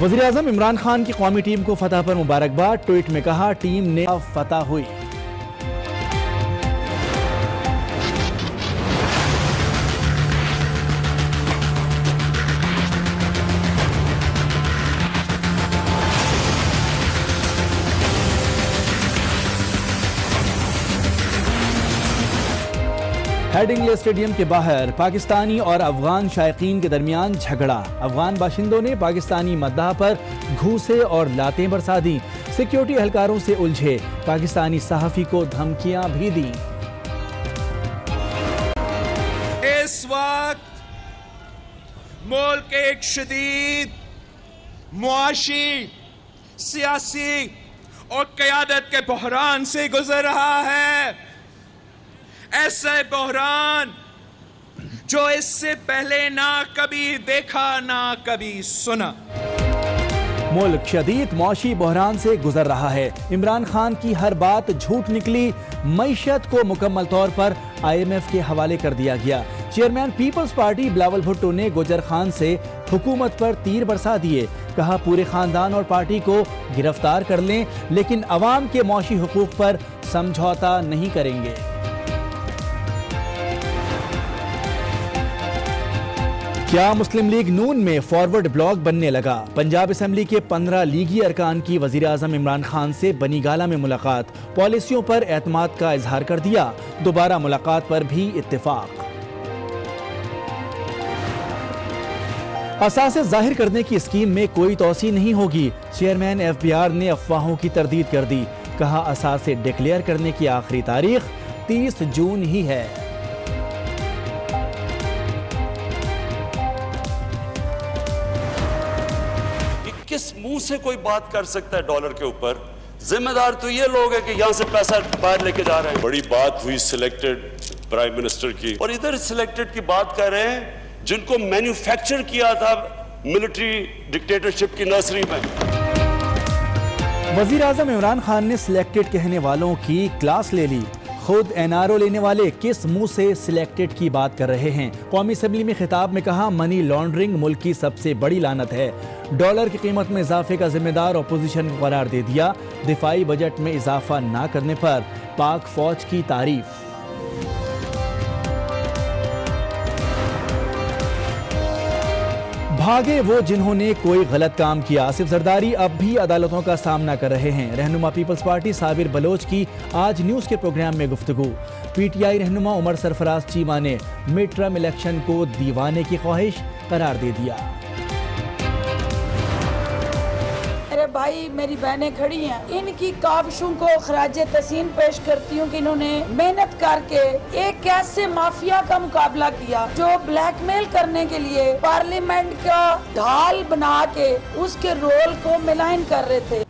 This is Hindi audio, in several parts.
वजी अजम इमरान खान की कौमी टीम को फतह पर मुबारकबाद। ट्वीट में कहा, टीम ने फतह हुई। हेडिंगले स्टेडियम के बाहर, पाकिस्तानी और अफगान शायकीन के दरमियान झगड़ा। अफगान बाशिंदों ने पाकिस्तानी मद्दाह पर घूसे और लातें बरसा दी। सिक्योरिटी एहलकारों से उलझे। पाकिस्तानी सहाफ़ी को धमकियाँ भी दी। इस वक्त मुल्क एक शदीद, मुआशी, सियासी और क्यादत के बहरान से गुजर रहा है। ऐसे बहरान, जो इससे पहले ना कभी देखा, ना कभी सुना। मुल्क शदीद मौशी बहरान से गुजर रहा है। इमरान खान की हर बात झूठ निकली, मीशत को मुकम्मल तौर पर आईएमएफ के हवाले कर दिया गया। Chairman Peoples Party Bilawal Bhutto ने गुजर खान से हुकूमत पर तीर बरसा दिए। कहा, पूरे खानदान और पार्टी को गिरफ़्तार कर लें, लेकिन अवाम के मौशी हकूक पर समझौता नहीं करेंगे। क्या मुस्लिम लीग नून में फॉरवर्ड ब्लॉक बनने लगा? पंजाब असम्बली के पंद्रह लीगी अरकान की वज़ीर अजम इमरान खान से बनी गाला में मुलाकात। पॉलिसियों पर एतमाद का इजहार कर दिया। दोबारा मुलाकात पर भी इत्तेफाक। असासे ज़ाहिर करने की स्कीम में कोई तोसी नहीं होगी। चेयरमैन एफ़ बी आर ने अफवाहों की तरदीद कर दी। कहा असासे डिक्लेयर करने की आखिरी तारीख तीस जून ही है। किस मुँह से कोई बात कर सकता है डॉलर के ऊपर? जिम्मेदार तो ये लोग हैं कि यहाँ से पैसा बाहर लेके जा रहे हैं। बड़ी बात हुई सिलेक्टेड प्राइम मिनिस्टर की। और इधर सिलेक्टेड की बात कर रहे हैं जिनको मैन्युफैक्चर किया था मिलिट्री डिक्टेटरशिप की नर्सरी में। वज़ीर आज़म इमरान खान ने सिलेक्टेड कहने वालों की क्लास ले ली। खुद एनआरओ लेने वाले किस मुँह से सिलेक्टेड की बात कर रहे हैं? कौमी असम्बली में खिताब में कहा मनी लॉन्ड्रिंग मुल्क की सबसे बड़ी लानत है। डॉलर की कीमत में इजाफे का जिम्मेदार अपोजिशन को करार दे दिया। दिफाई बजट में इजाफा न करने पर पाक फौज की तारीफ़। भागे वो जिन्होंने कोई गलत काम किया। आसिफ जरदारी अब भी अदालतों का सामना कर रहे हैं। रहनुमा पीपल्स पार्टी साबिर बलोच की आज न्यूज़ के प्रोग्राम में गुफ्तगु। पीटीआई रहनुमा उमर सरफराज चीमा ने मिड टर्म इलेक्शन को दीवाने की ख्वाहिश करार दे दिया। भाई, मेरी बहनें खड़ी हैं। इनकी काविशों को खराज तसीम पेश करती हूँ कि इन्होंने मेहनत करके एक ऐसे माफिया का मुकाबला किया जो ब्लैकमेल करने के लिए पार्लियामेंट का ढाल बना के उसके रोल को मिलान कर रहे थे।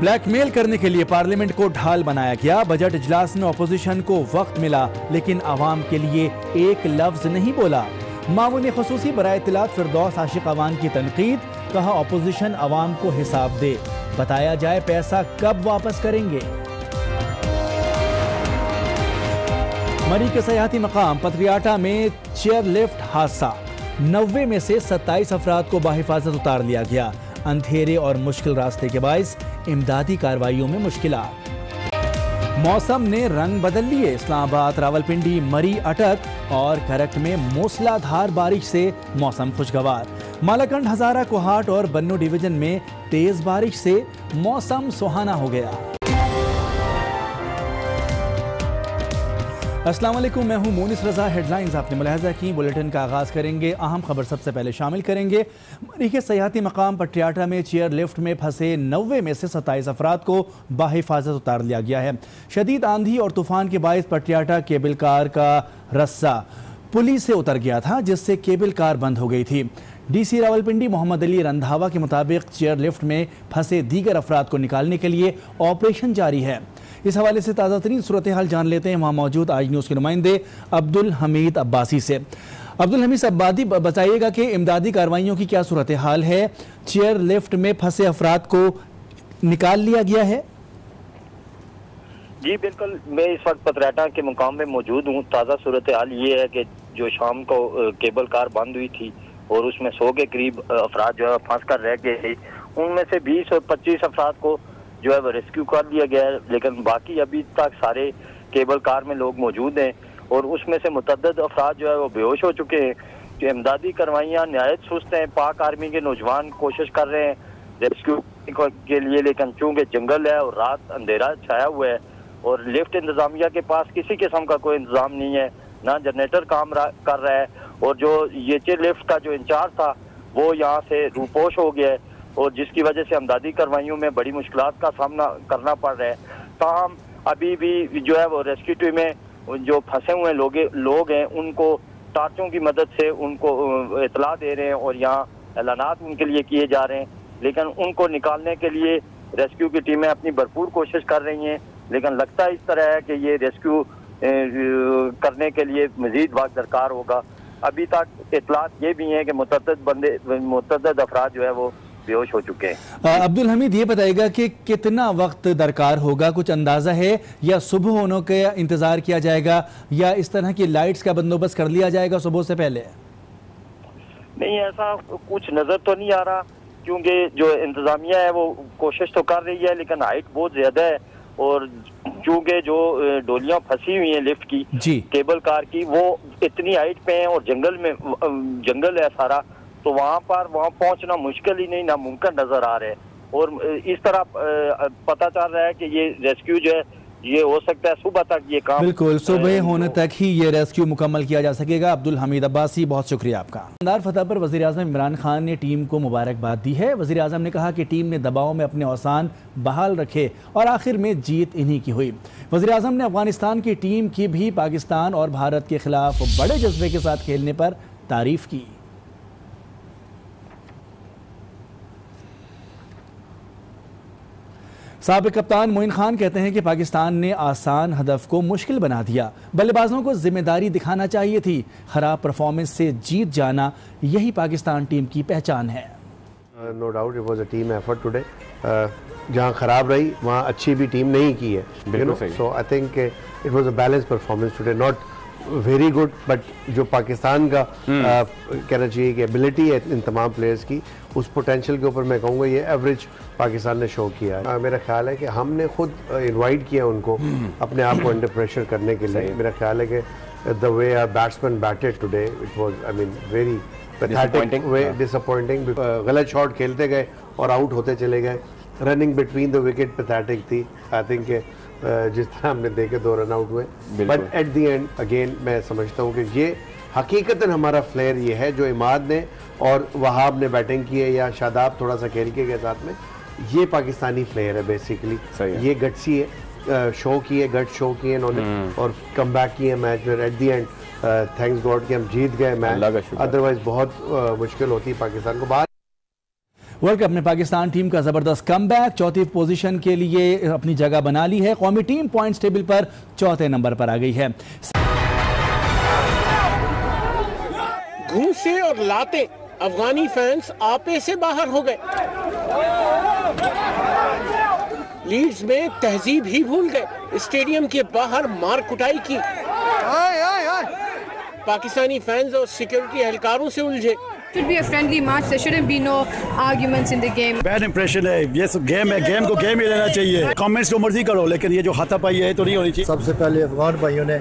ब्लैकमेल करने के लिए पार्लियामेंट को ढाल बनाया गया। बजट इजलास में अपोजिशन को वक्त मिला, लेकिन आवाम के लिए एक लफ्ज नहीं बोला। मामून खसूसी बरए इतलात फिरदौस आशिक अवान की तनकीद कहा अपोजिशन आवाम को हिसाब दे। बताया जाए पैसा कब वापस करेंगे। मरी के सयाहती मकाम, पत्रियाटा में चेयर लिफ्ट हादसा। नब्बे में से 27 अफराद को बाहिफाजत उतार लिया गया। अंधेरे और मुश्किल रास्ते के बायस इमदादी कार्रवाइयों में मुश्किल मौसम ने रंग बदल लिए। इस्लामाबाद, रावलपिंडी, मरी, अटक और करक में मूसलाधार बारिश से मौसम खुशगवार। मालाकंड हजारा, कोहाट और बन्नू डिवीज़न में तेज बारिश से मौसम सुहाना हो गया। अस्सलाम वालेकुम, मैं हूँ मोनिस रजा। हेडलाइंस आपने मुलाजा की, बुलेटिन का आगाज़ करेंगे। अहम खबर सबसे पहले शामिल करेंगे। मरी सयाती मकाम पटियाटा में चेयर लिफ्ट में फंसे नब्बे में से सत्ताईस अफराद को बाहिफाजत उतार लिया गया है। शदीद आंधी और तूफ़ान के बायस पटियाटा केबल कार का रस्सा पुली से उतर गया था, जिससे केबल कार बंद हो गई थी। डीसी रावलपिंडी मोहम्मद अली रंधावा के मुताबिक चेयर लिफ्ट में फंसे दीगर अफराद को निकालने के लिए ऑपरेशन जारी है। इस हवाले से ताज़ा तरीन सूरत हाल जान लेते हैं। वहाँ मौजूद आज न्यूज़ के नुमाइंदे अब्दुल हमीद अब्बासी से। अब्दुल हमीद अब्बादी बताइएगा कि इमदादी कार्रवाइयों की क्या सूरत हाल है? चेयर लिफ्ट में फंसे अफराद को निकाल लिया गया है? जी, बिल्कुल। मैं इस वक्त पतराटा के मुकाम में मौजूद हूँ। ताज़ा सूरत हाल ये है कि जो शाम को केबल कार बंद हुई थी और उसमें सौ के करीब अफराद जो है फंस कर रह गए थे। उनमें से बीस और पच्चीस अफराद को जो है वो रेस्क्यू कर लिया गया है, लेकिन बाकी अभी तक सारे केबल कार में लोग मौजूद हैं और उसमें से मुतद अफराद जो है वो बेहोश हो चुके हैं। कि इमदादी कार्रवाइयाँ नहायत सुस्त हैं, पाक आर्मी के नौजवान कोशिश कर रहे हैं रेस्क्यू के लिए, लेकिन चूँकि जंगल है और रात अंधेरा छाया हुआ है और लिफ्ट इंतजामिया के पास किसी किस्म का कोई इंतज़ाम नहीं है, ना जनरेटर काम कर रहा है और जो ये चे लिफ्ट का जो इंचार्ज था, वो यहाँ से रूपोश हो गया है। और जिसकी वजह से अमदादी कार्रवाइयों में बड़ी मुश्किल का सामना करना पड़ रहा है। ताहम अभी भी जो है वो रेस्क्यू टीमें जो फंसे हुए लोग लोग हैं, उनको टार्चों की मदद से उनको इतला दे रहे हैं और यहाँ ऐलानात उनके लिए किए जा रहे हैं। लेकिन उनको निकालने के लिए रेस्क्यू की टीमें अपनी भरपूर कोशिश कर रही हैं। लेकिन लगता इस तरह है कि ये रेस्क्यू करने के लिए मजीद वक्त दरकार होगा। अभी तक इतलात ये भी हैं कि मुतद बंदे मुतद अफराद जो है वो बेहोश हो चुके हैं। अब्दुल हमीद ये बताएगा कि कितना वक्त दरकार होगा? कुछ अंदाज़ा है? या सुबह होने का इंतज़ार किया जाएगा? या इस तरह की लाइट्स का बंदोबस्त कर लिया जाएगा सुबह से पहले? नहीं ऐसा कुछ नज़र तो नहीं आ रहा क्योंकि जो इंतजामिया है वो कोशिश तो कर रही है लेकिन हाइट बहुत ज़्यादा है। और चूँकि जो डोलियाँ फंसी हुई हैं लिफ्ट की केबल कार की वो इतनी हाइट पे हैं और जंगल में जंगल है सारा तो वहाँ पर वहाँ पहुँचना मुश्किल ही नहीं नामुमकिन नज़र आ रहे हैं। और इस तरह पता चल रहा है कि ये रेस्क्यू जो है ये हो सकता है सुबह तक ये काम बिल्कुल सुबह होने तक ही ये रेस्क्यू मुकम्मल किया जा सकेगा। अब्दुल हमीद अब्बासी बहुत शुक्रिया आपका। शानदार फतह पर वजी अजम इमरान खान ने टीम को मुबारकबाद दी है। वजी अजम ने कहा कि टीम ने दबाव में अपने औसान बहाल रखे और आखिर में जीत इन्हीं की हुई। वजी अजम ने अफ़गानिस्तान की टीम की भी पाकिस्तान और भारत के खिलाफ बड़े जज्बे के साथ खेलने पर तारीफ़ की। सबक कप्तान मोइन खान कहते हैं कि पाकिस्तान ने आसान हदफ को मुश्किल बना दिया। बल्लेबाजों को ज़िम्मेदारी दिखाना चाहिए थी। खराब परफॉर्मेंस से जीत जाना यही पाकिस्तान टीम की पहचान है। No doubt it was a team effort today जहाँ खराब रही वहाँ अच्छी भी टीम नहीं की है। So I think it was a balance performance today not very good but जो पाकिस्तान का हम्म। कहना चाहिए कि एबिलिटी है इन तमाम प्लेयर्स की उस पोटेंशियल के ऊपर मैं कहूँगा ये एवरेज पाकिस्तान ने शो किया है। मेरा ख्याल है कि हमने खुद इनवाइट किया उनको हम्म। अपने आप को अंडर प्रेशर करने के लिए। मेरा ख्याल है कि the way our batsman batted today it was I mean very pathetic way disappointing गलत शॉट खेलते गए और आउट होते चले गए। Running between the wicket pathetic थी। आई थिंक जिस तरह हमने देखे दो रन आउट हुए। But at the end again मैं समझता हूँ कि ये हकीकता हमारा फ्लेयर ये है जो इमाद ने और वहाब ने बैटिंग की है या शादाब थोड़ा सा खेल के साथ में। ये पाकिस्तानी प्लेयर है बेसिकली ये गट्सी है शो की है गट शो की है इन्होंने। हम्म। और कम बैक की है मैच में। At the end thanks god कि हम जीत गए मैच अदरवाइज़ बहुत मुश्किल होती है पाकिस्तान को। बाहर वर्ल्ड कप में पाकिस्तान टीम का ज़बरदस्त कम चौथी पोजीशन के लिए अपनी जगह बना ली है। कौमी टीम पॉइंट्स टेबल पर चौथे नंबर पर आ गई है। घूसे और लाते अफगानी फैंस आपे से बाहर हो गए। लीड्स में तहजीब ही भूल गए। स्टेडियम के बाहर मार कुटाई की। आए, आए, आए। पाकिस्तानी फैंस और सिक्योरिटी एहलकारों से उलझे। Should be a friendly match. There shouldn't be no arguments in the game. Bad impression है। ये गेम है। गेम को गेम ही लेना चाहिए। कमेंट्स को मर्ज़ी करो लेकिन ये जो हाथापाई है तो नहीं होनी चाहिए। सबसे पहले अफगान भाइयों ने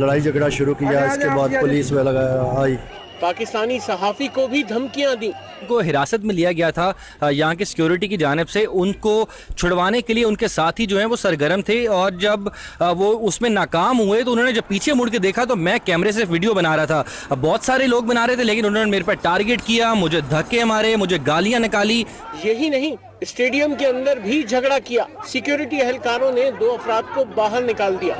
लड़ाई झगड़ा शुरू किया। इसके बाद पुलिस में लगाया आई। पाकिस्तानी सहाफ़ी को भी धमकियाँ दी। को हिरासत में लिया गया था यहाँ की सिक्योरिटी की जानब से उनको छुड़वाने के लिए उनके साथी जो हैं वो सरगर्म थे और जब वो उसमें नाकाम हुए तो उन्होंने जब पीछे मुड़ के देखा तो मैं कैमरे से वीडियो बना रहा था। बहुत सारे लोग बना रहे थे लेकिन उन्होंने मेरे पर टारगेट किया मुझे धक्के मारे मुझे गालियाँ निकाली। यही नहीं स्टेडियम के अंदर भी झगड़ा किया। सिक्योरिटी एहलकारों ने दो अफराद को बाहर निकाल दिया।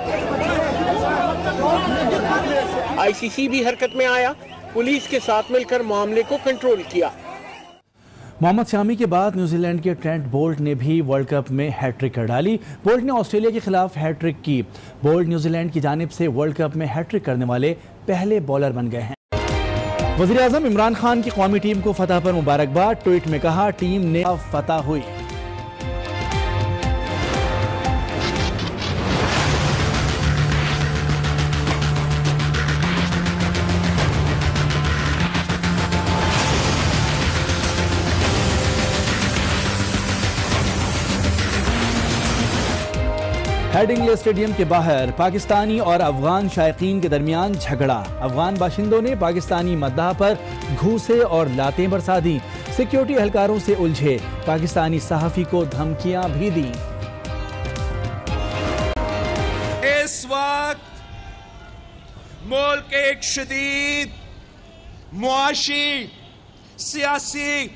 आईसीसी भी हरकत में आया। पुलिस के साथ मिलकर मामले को कंट्रोल किया। मोहम्मद शामी के बाद न्यूजीलैंड के ट्रेंट बोल्ट ने भी वर्ल्ड कप में हैट्रिक कर डाली। बोल्ट ने ऑस्ट्रेलिया के खिलाफ हैट्रिक की। बोल्ट न्यूजीलैंड की जानब से वर्ल्ड कप में हैट्रिक करने वाले पहले बॉलर बन गए हैं। वजी अजम इमरान खान की कौमी टीम को फतह पर मुबारकबाद, ट्वीट में कहा, टीम ने फतह हुई। हेडिंगले स्टेडियम के बाहर, पाकिस्तानी और अफगान शायकीन के दरमियान झगड़ा। अफगान बाशिंदों ने पाकिस्तानी मद्दा पर घूसे और लातें बरसा दी। सिक्योरिटी एहलकारों से उलझे। पाकिस्तानी सहाफ़ी को धमकियाँ भी दी। इस वक्त मुल्क एक शदीद, मुआशी, सियासी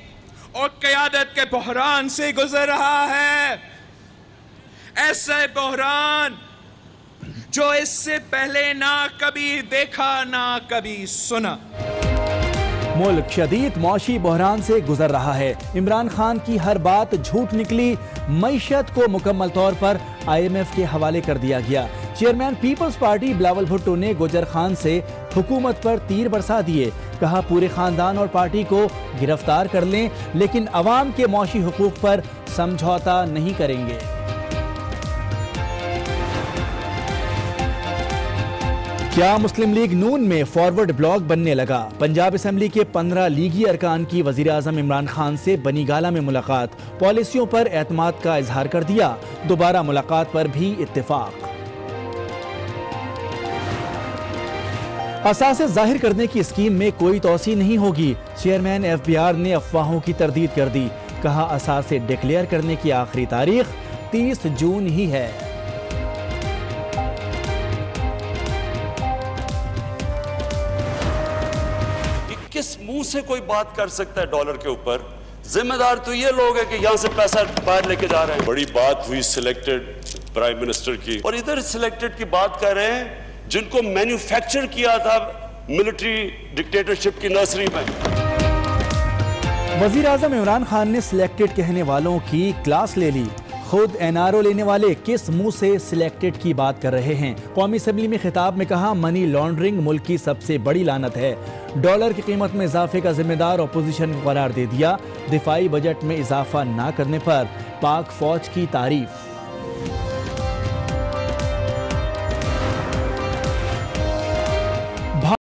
और क्यादत के बहरान से गुजर रहा है। ऐसे बहरान, जो इससे पहले ना कभी देखा, ना कभी सुना। मुल्क शदीद मौशी बहरान से गुजर रहा है। इमरान खान की हर बात झूठ निकली, मीशत को मुकम्मल तौर पर आईएमएफ के हवाले कर दिया गया। Chairman Peoples Party Bilawal Bhutto ने गुजर खान से हुकूमत पर तीर बरसा दिए। कहा, पूरे खानदान और पार्टी को गिरफ़्तार कर लें, लेकिन अवाम के मौशी हकूक पर समझौता नहीं करेंगे। क्या मुस्लिम लीग नून में फॉरवर्ड ब्लॉक बनने लगा? पंजाब असम्बली के पंद्रह लीगी अरकान की वज़ीर अजम इमरान खान से बनी गाला में मुलाकात। पॉलिसियों पर एतमाद का इजहार कर दिया। दोबारा मुलाकात पर भी इत्तेफाक। असासे ज़ाहिर करने की स्कीम में कोई तोसी नहीं होगी। चेयरमैन एफ़ बी आर ने अफवाहों की तरदीद कर दी। कहा असासे डिक्लेयर करने की आखिरी तारीख तीस जून ही है। किस मुँह से कोई बात कर सकता है डॉलर के ऊपर? जिम्मेदार तो ये लोग हैं कि यहाँ से पैसा बाहर लेके जा रहे हैं। बड़ी बात हुई सिलेक्टेड प्राइम मिनिस्टर की। और इधर सिलेक्टेड की बात कर रहे हैं जिनको मैन्युफैक्चर किया था मिलिट्री डिक्टेटरशिप की नर्सरी में। वज़ीर आज़म इमरान खान ने सिलेक्टेड कहने वालों की क्लास ले ली। खुद एनआरओ लेने वाले किस मुँह से सिलेक्टेड की बात कर रहे हैं? कौमी असम्बली में खिताब में कहा मनी लॉन्ड्रिंग मुल्क की सबसे बड़ी लानत है। डॉलर की कीमत में इजाफे का जिम्मेदार अपोजिशन को करार दे दिया। दिफाई बजट में इजाफा न करने पर पाक फौज की तारीफ़।